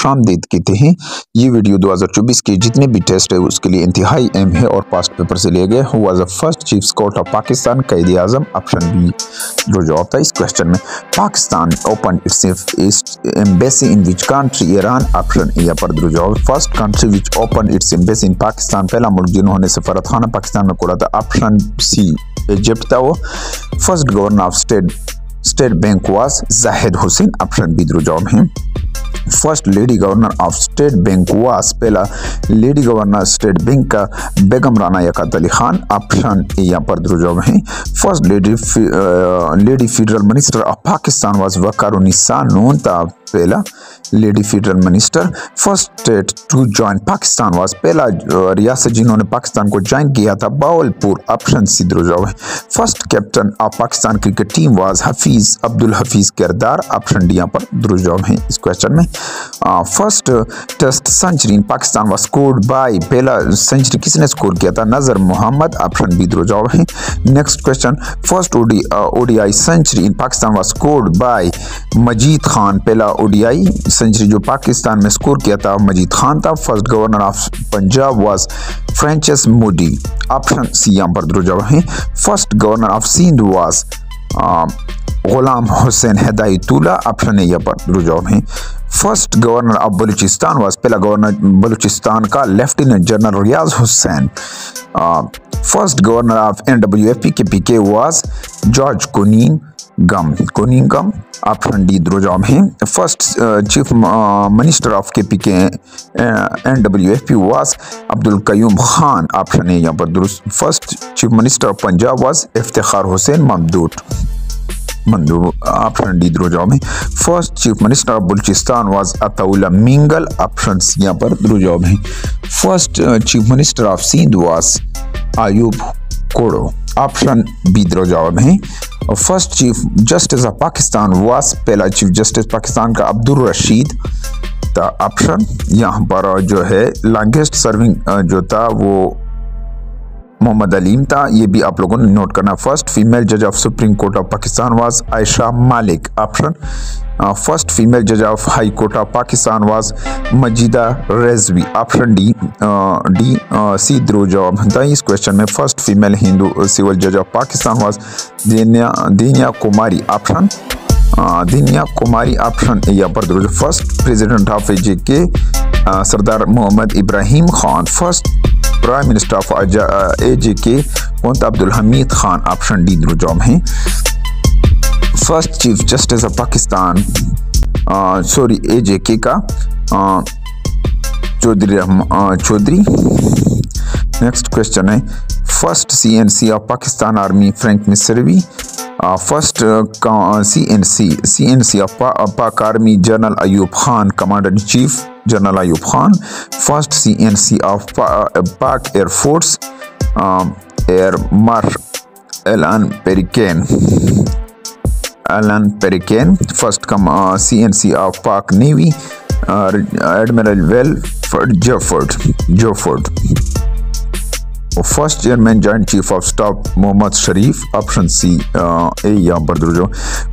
خوش آمدید کیتے ہیں یہ ویڈیو دوہزار چوبیس کے جتنے بھی ٹیسٹ ہے اس کے لیے انتہائی اہم ہے اور پاسٹ پیپر سے لے گئے ہوا زا first chief scout of Pakistan قید اعظم اپشن بھی جو جواب تھا اس کوشچن میں Pakistan open اٹسیف embassy in which country Iran option یا پر درو جواب first country which open its embassy in Pakistan پہلا ملک جنہوں نے سفرت خانہ پاکستان میں کھولا تھا اپشن سی ایجپٹ تھا وہ first governor of state state bank was Zahid Hussain option بھی درو جواب ہیں first lady governor of state bank پہلا لیڈی گورنر اسٹیٹ بینک کا بیگم رانا علی خان آپ یہاں پر درجگ ہیں first lady lady federal minister of Pakistan was نون پہلا lady federal minister first to join Pakistan was پہلا ریاست جنہوں نے پاکستان کو جوائن کیا تھا باول پور اپشن سیدر جو ہے first captain of Pakistan cricket team was Hafeez Abdul Hafeez Kardar option ڈیاں پر درست جواب ہیں اس کوشچن میں first test century in Pakistan was scored by پہلا سنچری کس نے سکور کیا تھا نظر محمد اپشن بی درست جواب ہیں next question first OD Audi I century in Pakistan was scored by Majid Khan پہلا او ڈی آئی سنچری جو پاکستان میں سکور کیا تھا مجید خان تھا first governor of Punjab was Francis Mudie option یہاں پر رجو ہیں first governor of Sindh was Ghulam Hussain Hidayatullah option پر رجوع ہیں first governor of Balochistan was پہلا گورنر بلوچستان کا lieutenant general Riaz Hussain first governor of N W F P K P K was George Cunningham Cunningham آپ ڈی درو جاب ہیں first chief minister of K P K N W F P was Abdul Qayyum Khan آپ ہے یہاں پر درست first chief minister of Punjab was Iftikhar Hussain Mamdot مندو آپشن ڈی درو جاؤ میں first chief minister of Balochistan was عطا مینگل آپشن یہاں پر درو جاؤ میں first chief minister of Sindh was Ayub Khuhro option B درو جاؤ میں first chief justice of Pakistan was پہلا چیف جسٹس پاکستان کا عبد الرشید تھا آپشن یہاں پر جو ہے لانگیسٹ سرونگ جو تھا وہ محمد علیم تھا یہ بھی آپ لوگوں نے نوٹ کرنا فرسٹ فیمیل جج of supreme court of Pakistan was Ayesha Malik option first female جج of high court of Pakistan was Majida Rizvi option D D C درو جواب اس کوشچن میں فرسٹ فیمیل ہندو سول جج of Pakistan was دینیا دینیا Kumari option دینیا Kumari option یا پر درو first president of J K Sardar Muhammad Ibrahim Khan first prime minister of A J K مونت عبدالحمید خان آپشن ڈی درجوم ہیں first chief justice of Pakistan sorry A J K کا چودھری چودری نیکسٹ کوشچن ہے first C N C of Pakistan army Frank Messervy first C N C C N C of Pak army general Ayub Khan commander in chief general Ayub Khan first C N C of Pak air force Allan پیریکین Allan N پیریکین کم C N C of Pak navy admiral well Jefford Jefford first chairman joint chief of staff Muhammad Sharif option C A یا بردرجو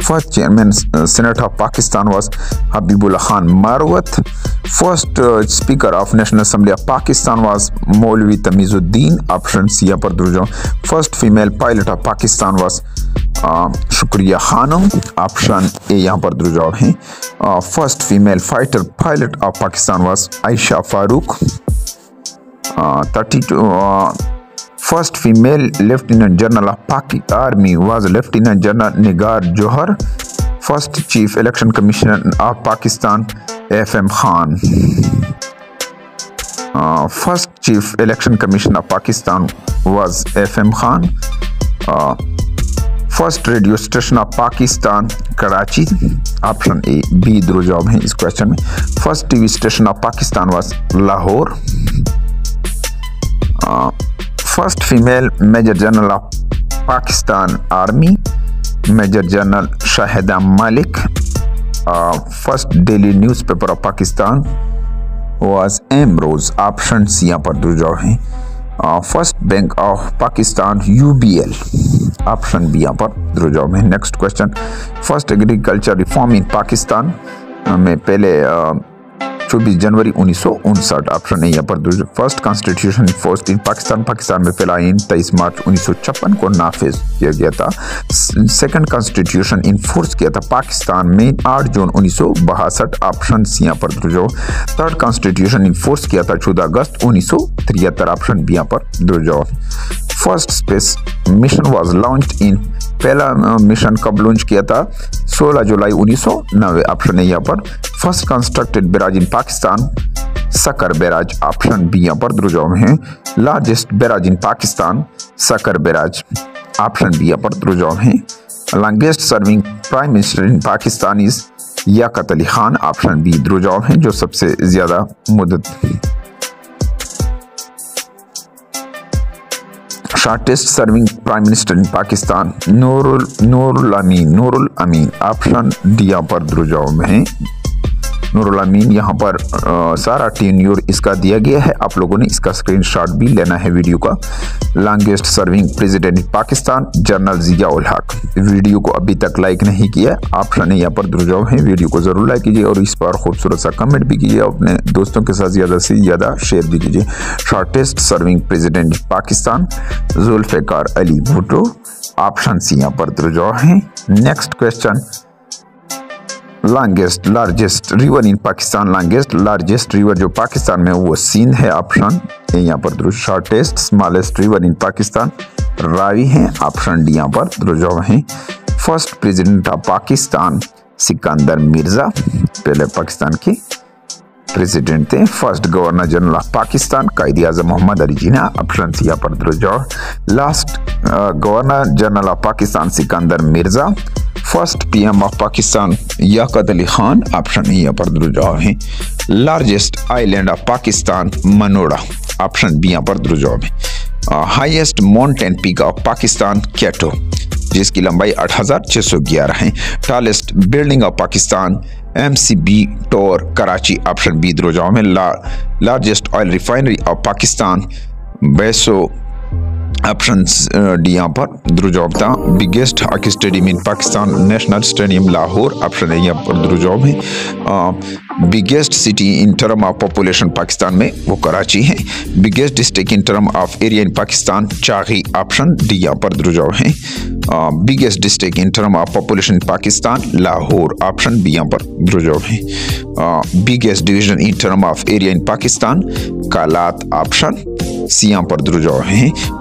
first chairman senate of Pakistan was Habib Allah Khan Marwat first speaker of national assembly of Pakistan was Maulvi تمیز الدین option C یا بردرجو first female pilot of Pakistan was شکریہ Khanum option A یہاں پر درجاؤ ہیں first female fighter pilot of Pakistan was Ayesha Farooq first female lieutenant general of Paki army was lieutenant general Nigar Johar first chief election commissioner of Pakistan F M Khan first chief election commission of Pakistan was F M Khan first radio station of Pakistan Karachi option A B ہیں اس question میں first T V station of Pakistan was Lahore first female major general of Pakistan army major general Shahida Malik first daily news paper of Pakistan was M rows option سیاں یہاں پر جو ہیں first bank of Pakistan U B L option B یہاں پر درجاؤ میں next question first agriculture reform in Pakistan میں پہلے چوبیس جنوری انیس سو انسٹھ آپشن اے پر درج first constitution force in Pakistan Pakistan میں پھیلا آئین تیئیس مارچ انیس سو چھپن کو نافذ کیا گیا تھا سیکنڈ کانسٹیٹیوشن ان فورس کیا تھا پاکستان میں آٹھ جون انیس سو بہاسٹھ آپشن سی یہاں پر درج ہو تھرڈ کانسٹیٹیوشن ان فورس کیا تھا چودہ اگست انیس سو تریہتر آپشن بی یہاں پر درج ہو first space mission was launch in پہلا مشن کب لانچ کیا تھا سولہ جولائی انیس سو نوے آپشن یہاں پر first constructed barrage in Pakistan Sukkur barrage option B یہاں پر درجوم ہیں largest barrage in Pakistan Sukkur barrage option B پر درجوم ہیں longest serving prime minister in Pakistanis یا علی خان آپشن بی درجوم ہیں جو سب سے زیادہ مدت shortest serving prime minister in Pakistan Noor Noor Amin Noor Amin option دیا پر درجاؤ میں ہیں نورالامین یہاں پر سارا ٹینیور اس کا دیا گیا ہے آپ لوگوں نے اس کا سکرین شارٹ بھی لینا ہے ویڈیو کا longest serving president Pakistan general Zia الحق ویڈیو کو ابھی تک لائک نہیں کیا آپ نے یہاں پر درجاؤ ہیں ویڈیو کو ضرور لائک کیجئے اور اس پر خوبصورت سا کمنٹ بھی کیجئے اپنے دوستوں کے ساتھ زیادہ سے زیادہ شیئر بھی کیجئے shortest serving president Pakistan Zulfikar Ali Bhutto option C یہاں پر درجاؤ ہیں next question longest largest river in Pakistan longest largest river جو پاکستان میں وہ سین ہے آپشن یہاں پر درست shortest smallest river in Pakistan Ravi ہیں آپشن یہاں پر درست جو ہیں first president of Pakistan Iskander Mirza پہلے پاکستان کی پریزیڈنٹ تھے first governor general of Pakistan Quaid Azam Muhammad علی جینا آپشن سے یہاں پر درست جو last governor general of Pakistan Iskander Mirza first P M of Pakistan Liaquat Ali Khan option A پر درجو ہیں largest island of Pakistan Manora option B highest mountain peak of Pakistan K two جس کی لمبائی اٹھ ہزار چھ سو گیارہ ہے tallest building of Pakistan M C B tower Karachi option B دروج میں largest oil refinery of Pakistan بیسو option D یہاں پر تھا biggest hockey stadium in Pakistan national stadium Lahore option ہے یہاں پر دروجوب ہے biggest city in term of population Pakistan میں وہ کراچی ہے biggest district in term of area in Pakistan Chagai option D یہاں پر دروجوب ہیں biggest district in term of population Pakistan Lahore option B یہاں پر دروجوب ہیں biggest division in term of area in Pakistan Kalat option C یہاں پر درجو ہیں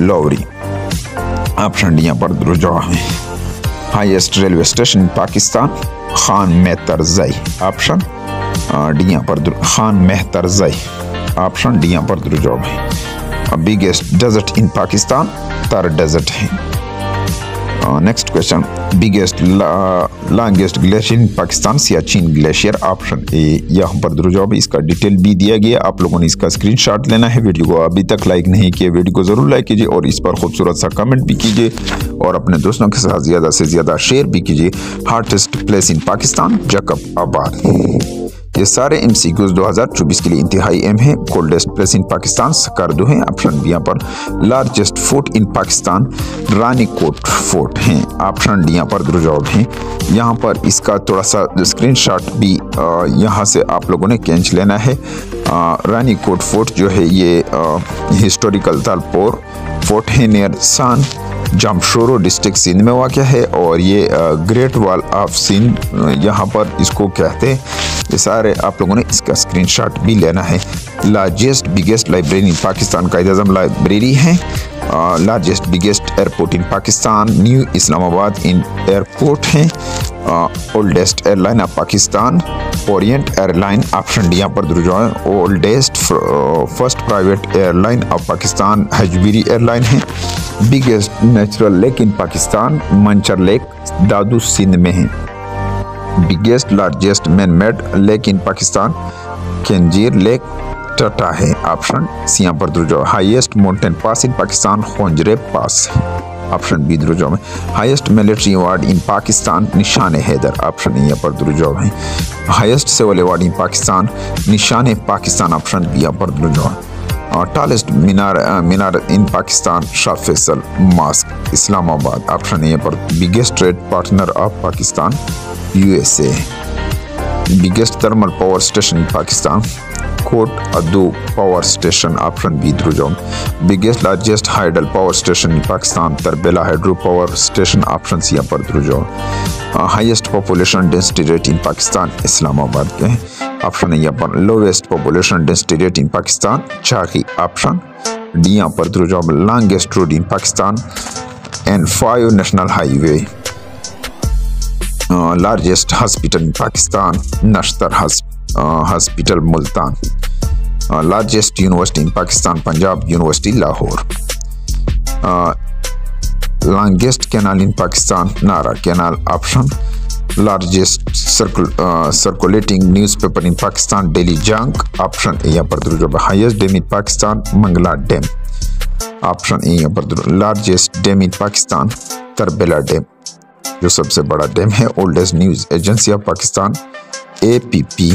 لوری آپ ٹھنڈیاں پر درجہ ہیں highest railway station Pakistan Khan Mehtar Zai option ڈیاں پر در... خان مہتر زئی آپشن ڈیاں پر درجہ ہیں biggest desert in Pakistan Thar desert ہیں next biggest longest glacier in Pakistan Siachen glacier option A یہاں پر درو جواب اس کا ڈیٹیل بھی دیا گیا آپ لوگوں نے اس کا اسکرین شاٹ لینا ہے ویڈیو کو ابھی تک لائک نہیں کیا ویڈیو کو ضرور لائک کیجیے اور اس پر خوبصورت سا کمنٹ بھی کیجیے اور اپنے دوستوں کے ساتھ زیادہ سے زیادہ شیئر بھی کیجیے ہارٹسٹ پلیس ان پاکستان جکب آباد یہ سارے ایم سی دو ہزار چوبیس کے لیے انتہائی ایم ہے option largest fort in Pakistan Rani Kot fort ہیں آپشن ڈی یہاں پر درجور ہیں یہاں پر اس کا تھوڑا سا اسکرین شاٹ بھی یہاں سے آپ لوگوں نے کینچ لینا ہے رانی کوٹ فورٹ جو ہے یہ ہسٹوریکل تالپور فورٹ ہے نیئر سان جمشورو شور سندھ میں واقع ہے اور یہ گریٹ وال آف سندھ یہاں پر اس کو کہتے ہیں یہ سارے آپ لوگوں نے اس کا اسکرین شاٹ بھی لینا ہے largest biggest library Pakistan Quaid Azam library ہے largest biggest airport in Pakistan new Islamabad in airport ہیں oldest air line of Pakistan Orient air line option D یہاں پر درجو oldest first private air line of Pakistan حجبیری air line ہیں biggest natural lake in Pakistan Manchar lake Dadu Sindh میں ہیں biggest largest man made lake in Pakistan Keenjhar lake Thatta ہے option سیاں پر درجو highest mountain pass in Pakistan Khunjerab pass ہے آپشن بی درجو میں highest military award in Pakistan Nishan Haider option یہاں پر درجو میں highest civil award in Pakistan Nishan Pakistan option B یہاں پر درجو میں اور tallest minar minar in Pakistan Shah Faisal mosque Islamabad option یہاں پر biggest trade partner of Pakistan U S A biggest thermal power station Pakistan Kot Adu Power Station Afran Bidrujom, biggest largest hydel power station in Pakistan, Tarbela Hydro Power Station Afran Siapar Drujom, highest population density rate in Pakistan, Islamabad, eh? Afran Yapan, lowest population density rate in Pakistan, Chahi Afran, Diapar Drujom, longest road in Pakistan, and five national highway. Largest hospital Pakistan Nishtar hospital hospital Multan largest university in Pakistan Punjab university Lahore longest canal in Pakistan Nara canal option largest circulating news paper in Pakistan daily Jang option A یہاں پر highest dam in Pakistan Mangla dam option A یہاں پر largest dam in Pakistan Tarbela dam جو سب سے بڑا dam ہے oldest news agency of Pakistan A P P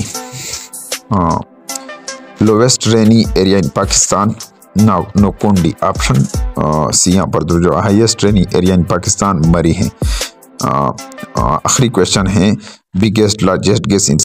lowest rainy area in Pakistan Nokkundi option C یہاں پر درجو highest rainy area in Pakistan Murree ہیں آخری کون ہے بگیسٹ لارجسٹ گیس ان